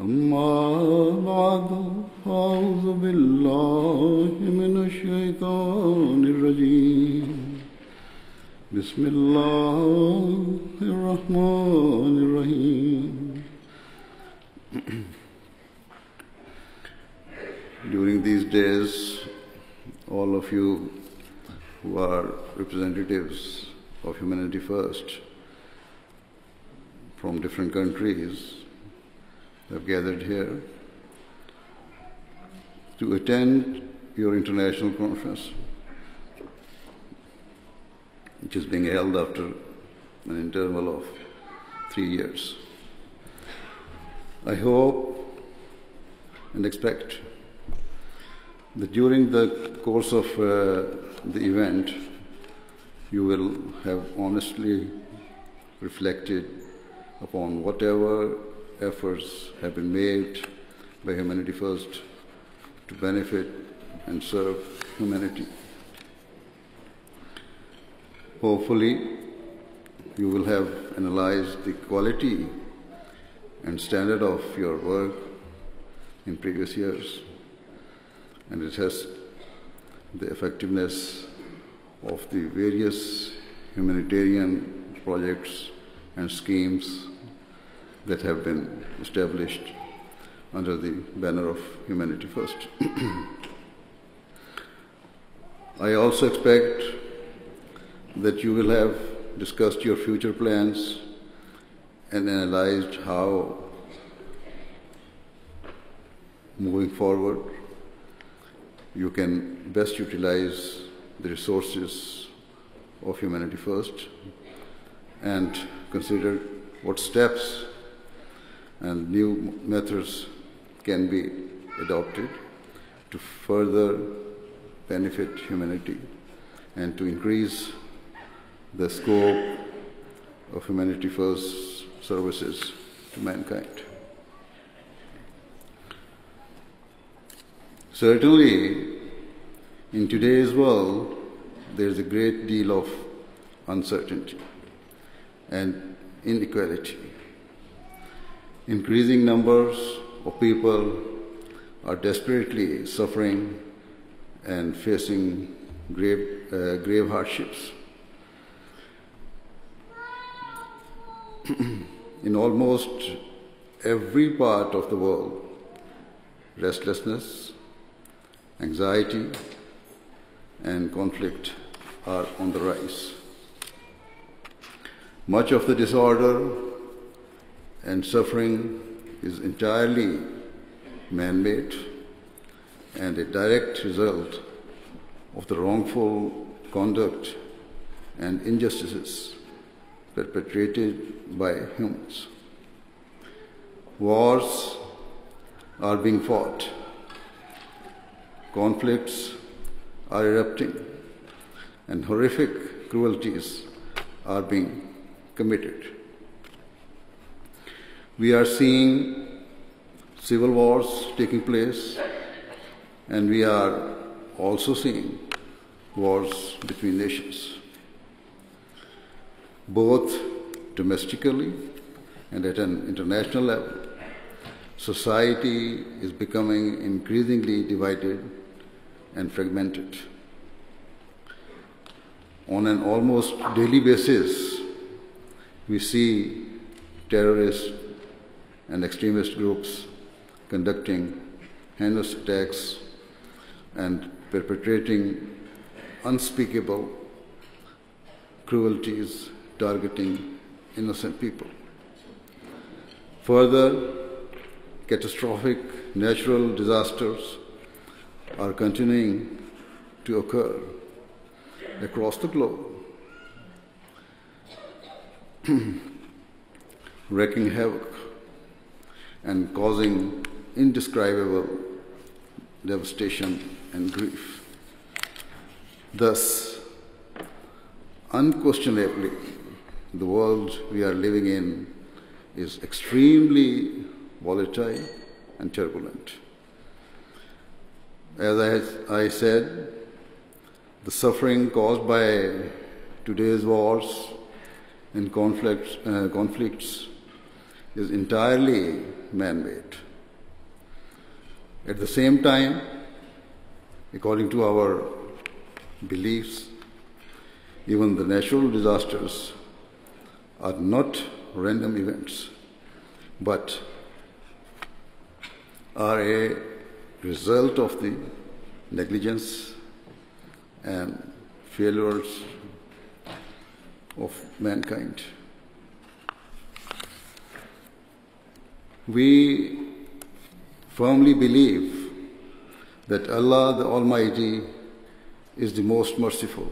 أما بعد فأعوذ بالله من الشيطان الرجيم بسم الله الرحمن الرحيم During these days, all of you who are representatives of Humanity First from different countries have gathered here to attend your international conference, which is being held after an interval of three years. I hope and expect that during the course of uh, the event, you will have honestly reflected upon whatever efforts have been made by Humanity First to benefit and serve humanity. Hopefully, you will have analyzed the quality and standard of your work in previous years and assess the effectiveness of the various humanitarian projects and schemes that have been established under the banner of Humanity First. I also expect that you will have discussed your future plans and analyzed how moving forward you can best utilize the resources of Humanity First and consider what steps and new methods can be adopted to further benefit humanity and to increase the scope of Humanity First services to mankind. Certainly, in today's world, there is a great deal of uncertainty and inequality. Increasing numbers of people are desperately suffering and facing grave, uh, grave hardships. in almost every part of the world, restlessness, anxiety, and conflict are on the rise. Much of the disorder and suffering is entirely man made and a direct result of the wrongful conduct and injustices perpetrated by humans. Wars are being fought, conflicts are erupting, and horrific cruelties are being committed. We are seeing civil wars taking place, and we are also seeing wars between nations both domestically and at an international level, society is becoming increasingly divided and fragmented. On an almost daily basis, we see terrorist and extremist groups conducting heinous attacks and perpetrating unspeakable cruelties targeting innocent people. Further, catastrophic natural disasters are continuing to occur across the globe, wreaking havoc and causing indescribable devastation and grief. Thus, unquestionably, the world we are living in is extremely volatile and turbulent. As I, I said, the suffering caused by today's wars and conflicts, uh, conflicts is entirely man made. At the same time, according to our beliefs, even the natural disasters are not random events, but are a result of the negligence and failures of mankind. We firmly believe that Allah the Almighty is the most merciful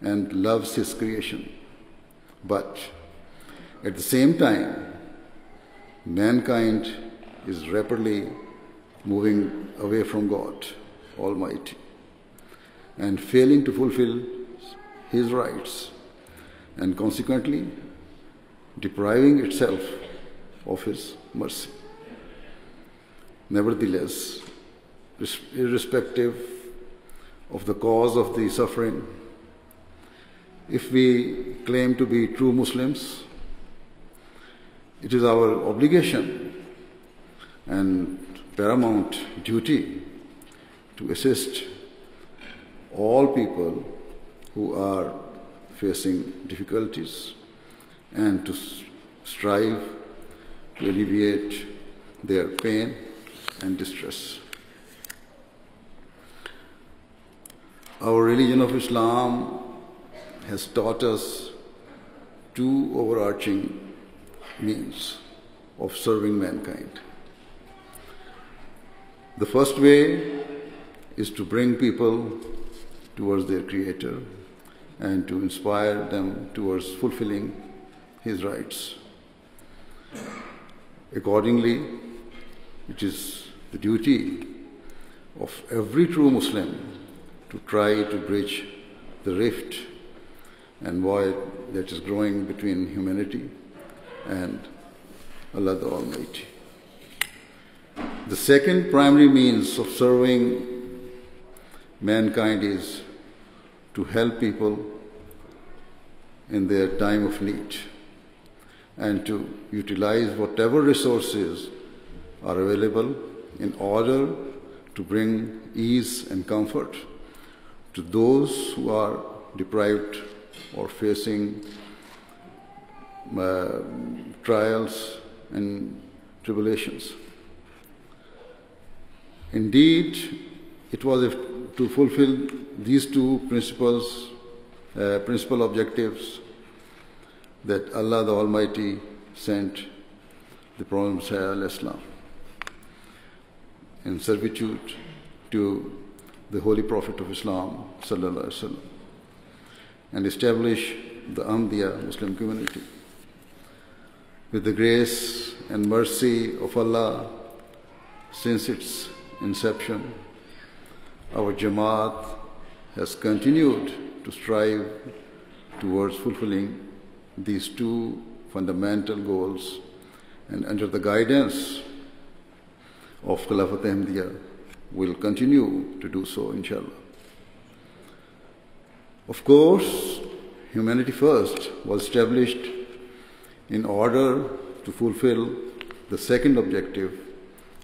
and loves His creation. But at the same time, mankind is rapidly moving away from God Almighty and failing to fulfill His rights and consequently depriving itself of His mercy. Nevertheless, irrespective of the cause of the suffering, if we claim to be true Muslims, it is our obligation and paramount duty to assist all people who are facing difficulties and to strive to alleviate their pain and distress. Our religion of Islam has taught us two overarching means of serving mankind. The first way is to bring people towards their Creator and to inspire them towards fulfilling His rights. Accordingly, it is the duty of every true Muslim to try to bridge the rift and void that is growing between humanity and Allah the Almighty. The second primary means of serving mankind is to help people in their time of need and to utilize whatever resources are available in order to bring ease and comfort to those who are deprived or facing uh, trials and tribulations. Indeed, it was to fulfill these two principles, uh, principal objectives, that Allah the Almighty sent the Promised Messiah Islam in servitude to the Holy Prophet of Islam and establish the Ahmadiyya Muslim community. With the grace and mercy of Allah, since its inception, our Jamaat has continued to strive towards fulfilling these two fundamental goals and under the guidance of Khilafat Ahmadiyya will continue to do so inshallah. Of course, Humanity First was established in order to fulfill the second objective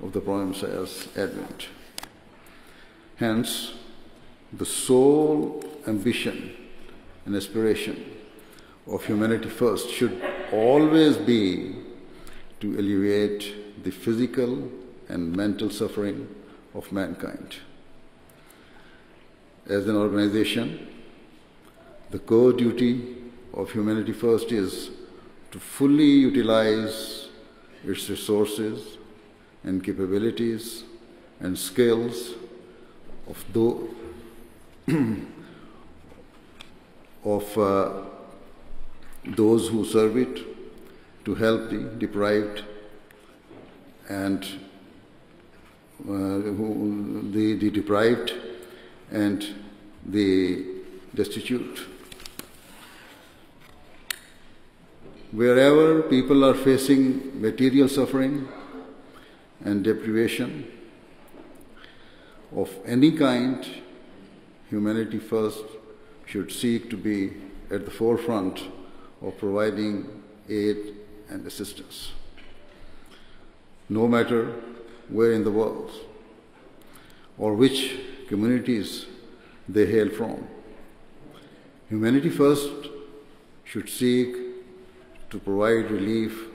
of the Promised Messiah's advent. Hence, the sole ambition and aspiration of humanity first should always be to alleviate the physical and mental suffering of mankind. As an organization, the core duty of Humanity First is to fully utilize its resources and capabilities and skills of those of uh, those who serve it to help the deprived and uh, who, the, the deprived and the destitute. Wherever people are facing material suffering and deprivation of any kind, humanity first should seek to be at the forefront of providing aid and assistance. No matter where in the world or which communities they hail from. Humanity first should seek to provide relief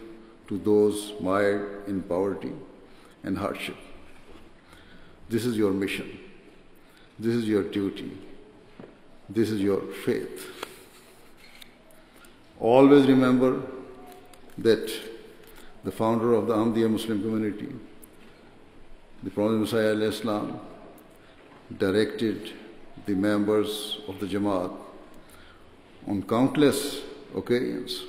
to those mired in poverty and hardship. This is your mission. This is your duty. This is your faith. Always remember that the founder of the Ahmadiyya Muslim community, the Promised Messiah Islam, directed the members of the Jamaat on countless occasions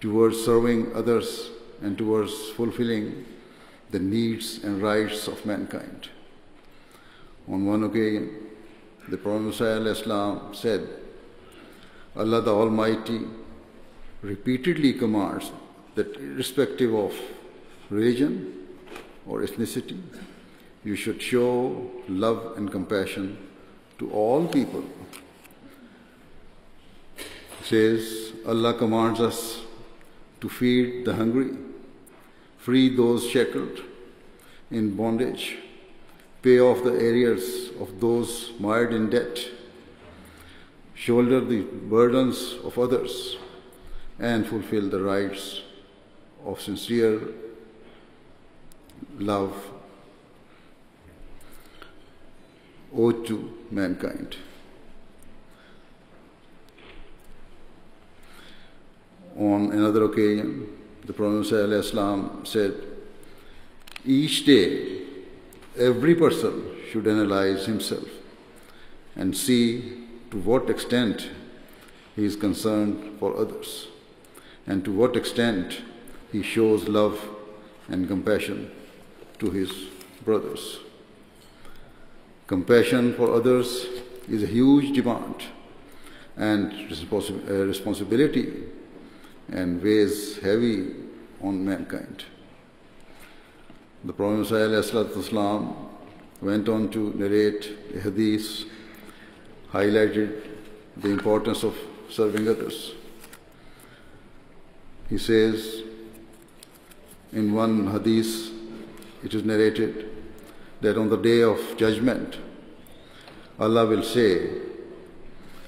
towards serving others and towards fulfilling the needs and rights of mankind. On one occasion, the Promised Messiah Islam said, Allah the Almighty repeatedly commands that irrespective of religion or ethnicity, you should show love and compassion to all people. Says, Allah commands us to feed the hungry, free those shackled in bondage, pay off the arrears of those mired in debt, shoulder the burdens of others, and fulfill the rights of sincere love owed to mankind. On another occasion, the Prophet said, Each day, every person should analyze himself and see to what extent he is concerned for others and to what extent he shows love and compassion to his brothers. Compassion for others is a huge demand and uh, responsibility and weighs heavy on mankind. The Prophet ﷺ went on to narrate a hadith, highlighted the importance of serving others. He says in one hadith, it is narrated that on the day of judgment, Allah will say,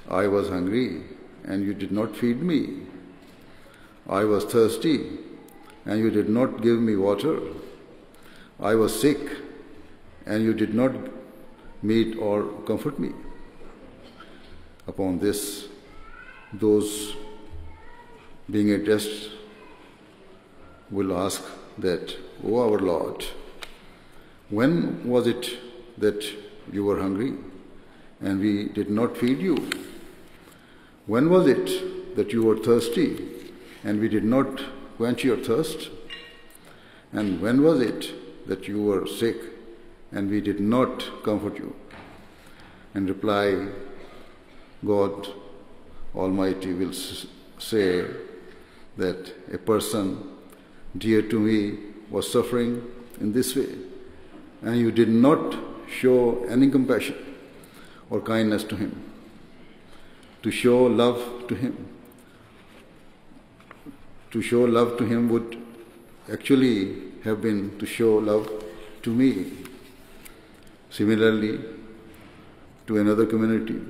I was hungry and you did not feed me. I was thirsty and you did not give me water. I was sick and you did not meet or comfort me. Upon this, those being addressed will ask that, O our Lord, when was it that you were hungry and we did not feed you? When was it that you were thirsty and we did not quench your thirst? And when was it that you were sick and we did not comfort you? And reply, God Almighty will say that a person dear to me was suffering in this way, and you did not show any compassion or kindness to him, to show love to him. To show love to him would actually have been to show love to me. Similarly, to another community,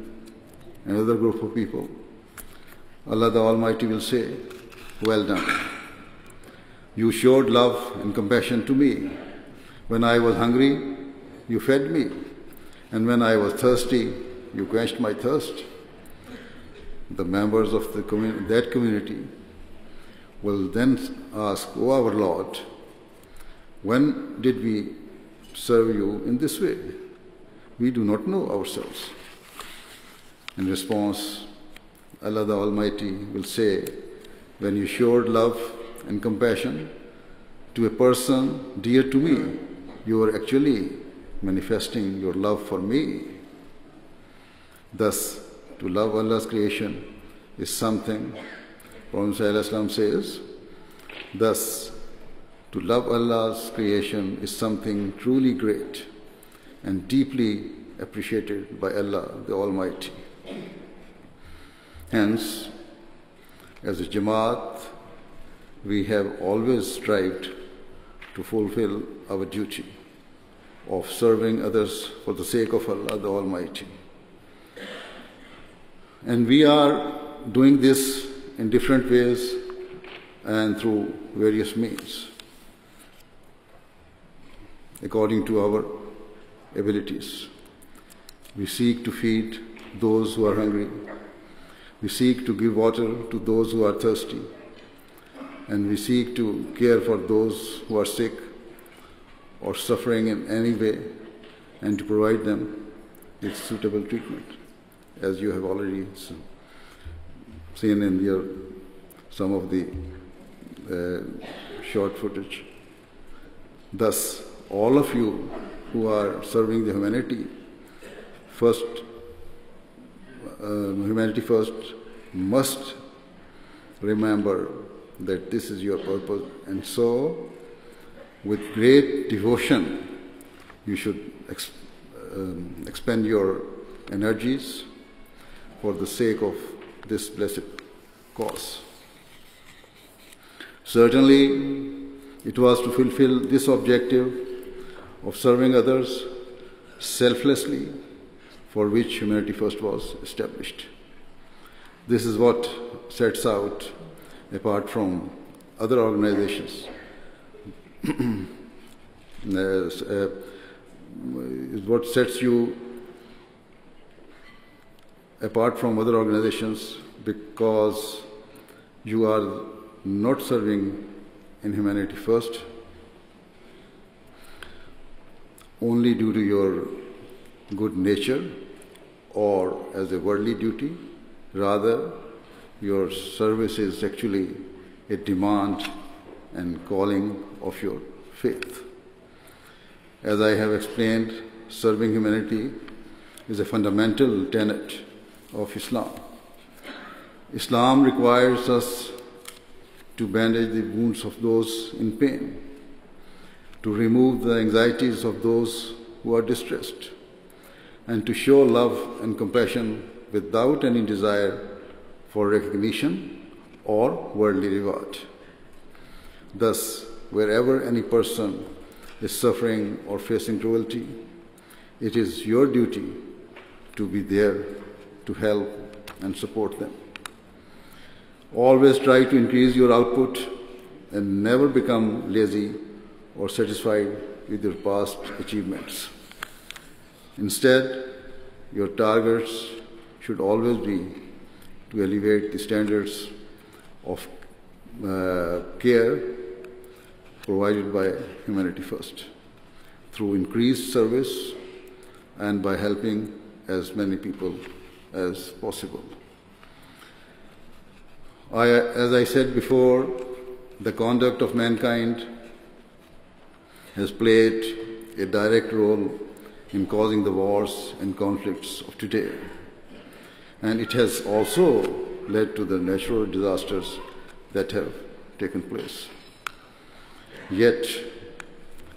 another group of people, Allah the Almighty will say, Well done. You showed love and compassion to me. When I was hungry, you fed me. And when I was thirsty, you quenched my thirst. The members of the commun- that community will then ask, O our Lord, when did we serve you in this way? We do not know ourselves. In response, Allah the Almighty will say, when you showed love and compassion to a person dear to me, you are actually manifesting your love for me. Thus, to love Allah's creation is something, Prophet says, thus, to love Allah's creation is something truly great and deeply appreciated by Allah the Almighty. Hence, as a Jamaat, we have always strived to fulfill our duty of serving others for the sake of Allah the Almighty. And we are doing this in different ways and through various means, according to our abilities. We seek to feed those who are hungry. We seek to give water to those who are thirsty. And we seek to care for those who are sick or suffering in any way and to provide them with suitable treatment, as you have already seen in your, some of the uh, short footage. Thus, all of you who are serving the humanity first, humanity first, must remember that this is your purpose, and so with great devotion, you should um, expend your energies for the sake of this blessed cause. Certainly, it was to fulfill this objective of serving others selflessly for which Humanity First was established. This is what sets out, apart from other organizations, is, uh, is what sets you apart from other organizations because you are not serving in humanity first only due to your good nature or as a worldly duty, rather, your service is actually a demand and calling of your faith. As I have explained, serving humanity is a fundamental tenet of Islam. Islam requires us to bandage the wounds of those in pain, to remove the anxieties of those who are distressed, and to show love and compassion without any desire for recognition or worldly reward. Thus, wherever any person is suffering or facing cruelty, it is your duty to be there to help and support them. Always try to increase your output and never become lazy or satisfied with your past achievements. Instead, your targets should always be to elevate the standards of uh, care provided by Humanity First through increased service and by helping as many people as possible. I, as I said before, the conduct of mankind has played a direct role in causing the wars and conflicts of today. And it has also led to the natural disasters that have taken place. Yet,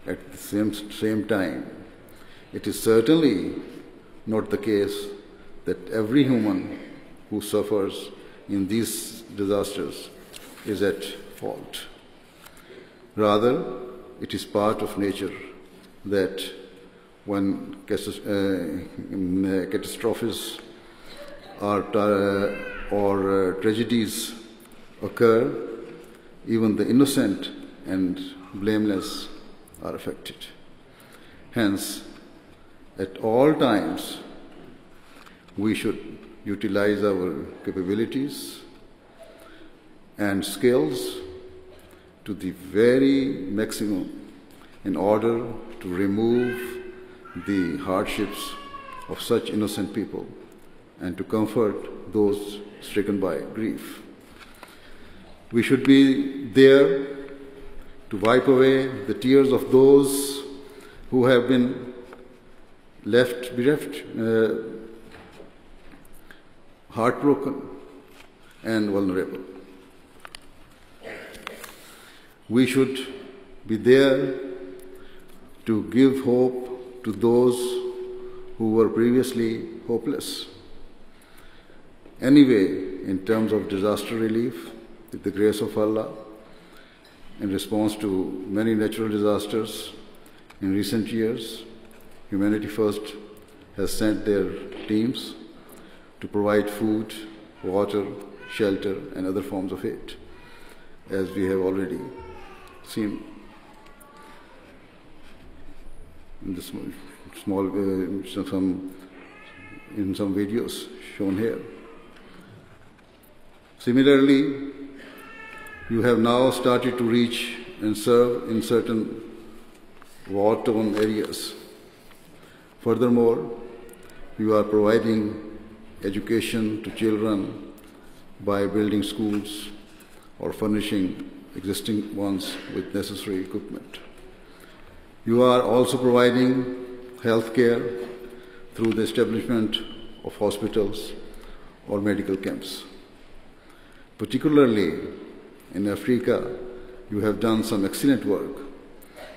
at the same, same time, it is certainly not the case that every human who suffers in these disasters is at fault. Rather, it is part of nature that when uh, catastrophes or, uh, or uh, tragedies occur, even the innocent and blameless are affected. Hence, at all times, we should utilize our capabilities and skills to the very maximum in order to remove the hardships of such innocent people and to comfort those stricken by grief. We should be there to wipe away the tears of those who have been left bereft, uh, heartbroken, and vulnerable. We should be there to give hope to those who were previously hopeless. Anyway, in terms of disaster relief, with the grace of Allah, in response to many natural disasters in recent years, Humanity First has sent their teams to provide food, water, shelter, and other forms of aid, as we have already seen in the small, small uh, some in some videos shown here. Similarly, you have now started to reach and serve in certain war-torn areas. Furthermore, you are providing education to children by building schools or furnishing existing ones with necessary equipment. You are also providing health care through the establishment of hospitals or medical camps. Particularly in Africa, you have done some excellent work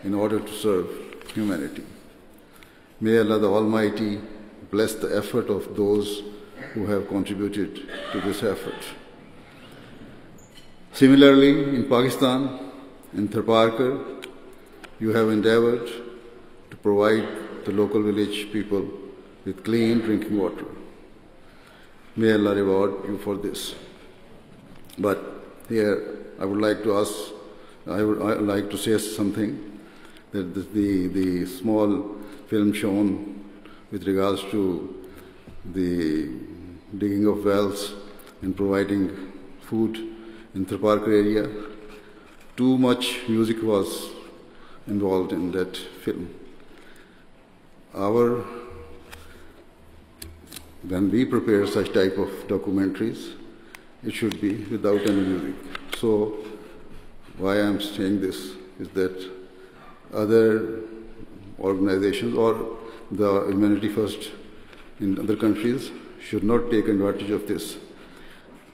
in order to serve humanity. May Allah the Almighty bless the effort of those who have contributed to this effort. Similarly, in Pakistan, in Tharparkar, you have endeavored to provide the local village people with clean drinking water. May Allah reward you for this. But here, I would like to ask, I would, I would like to say something that the, the, the small film shown with regards to the digging of wells and providing food in Tharparkar area, too much music was involved in that film. Our when we prepare such type of documentaries, it should be without any music. So why I'm saying this is that other organizations or the humanity first in other countries should not take advantage of this.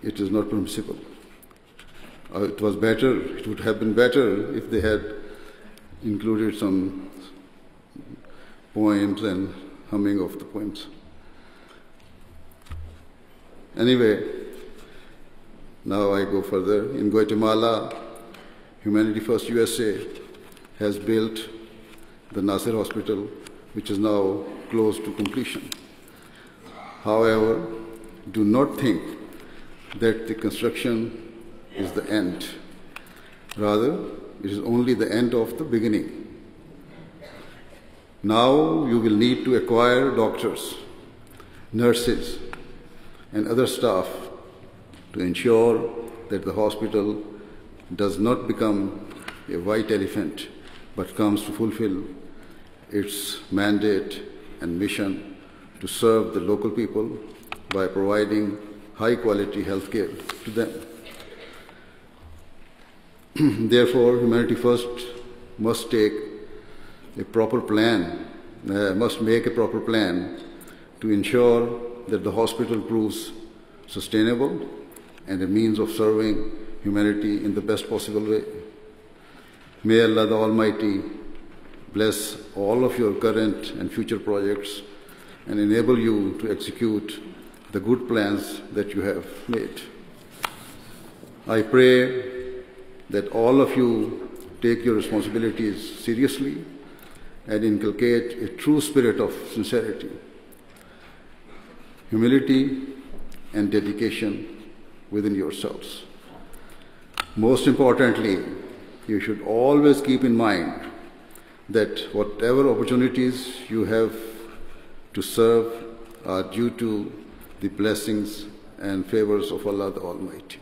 It is not permissible. Uh, it was better, it would have been better if they had included some poems and humming of the poems. Anyway, now I go further. In Guatemala, Humanity First USA has built the Nasir Hospital, which is now close to completion. However, do not think that the construction is the end. Rather, it is only the end of the beginning. Now you will need to acquire doctors, nurses, and other staff to ensure that the hospital does not become a white elephant but comes to fulfill its mandate and mission to serve the local people by providing high quality health care to them. Therefore, Humanity First must take a proper plan, uh, must make a proper plan to ensure that the hospital proves sustainable and a means of serving humanity in the best possible way. May Allah the Almighty bless all of your current and future projects and enable you to execute the good plans that you have made. I pray that all of you take your responsibilities seriously and inculcate a true spirit of sincerity, humility, and dedication within yourselves. Most importantly, you should always keep in mind that whatever opportunities you have to serve are due to the blessings and favors of Allah the Almighty.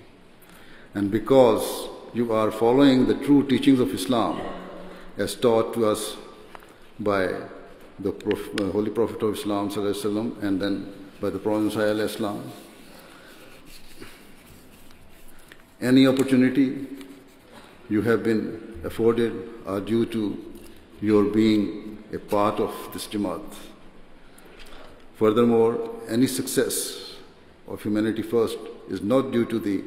And because you are following the true teachings of Islam as taught to us by the uh, Holy Prophet of Islam and then by the Prophet Islam. Any opportunity you have been afforded are due to your being a part of this Jamaat. Furthermore, any success of Humanity First is not due to the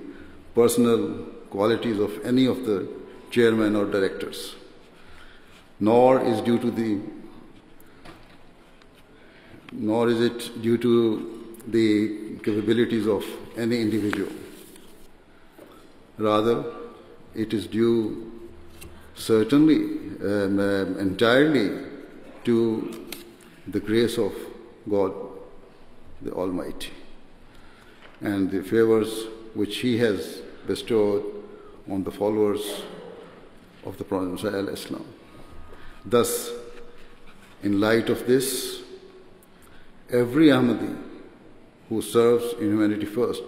personal qualities of any of the chairman or directors, nor is due to the nor is it due to the capabilities of any individual. Rather, it is due certainly um, um, entirely to the grace of God the Almighty and the favors which He has bestowed on the followers of the Prophet Islam. Thus, in light of this, every Ahmadi who serves in humanity first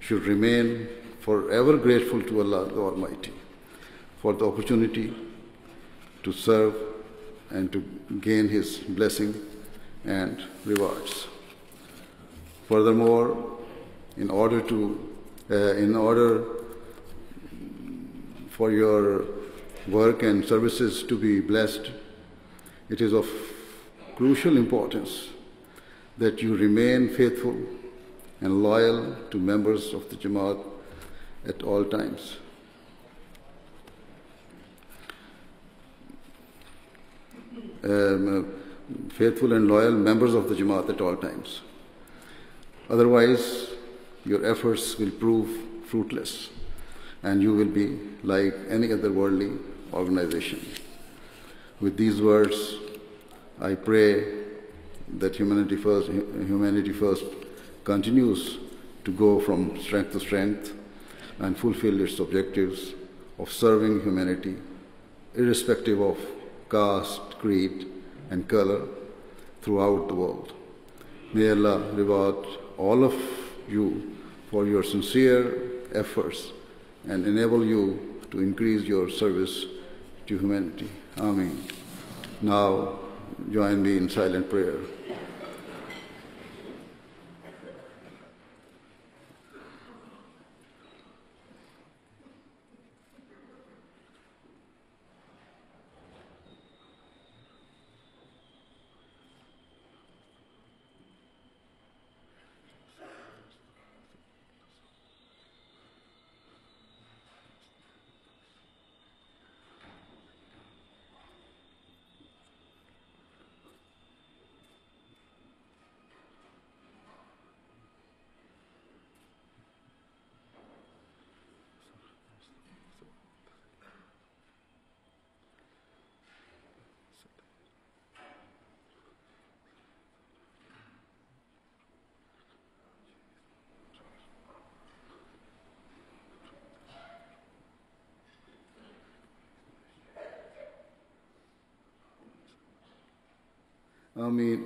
should remain forever grateful to Allah the Almighty for the opportunity to serve and to gain His blessing and rewards. Furthermore, in order to, uh, in order for your work and services to be blessed, it is of crucial importance that you remain faithful and loyal to members of the Jamaat at all times. Um, faithful and loyal members of the Jamaat at all times. Otherwise, your efforts will prove fruitless and you will be like any other worldly organization. With these words, I pray that humanity first, humanity first continues to go from strength to strength and fulfill its objectives of serving humanity, irrespective of caste, creed, and color throughout the world. May Allah reward all of you for your sincere efforts and enable you to increase your service to humanity. Amen. Now, join me in silent prayer. I mean,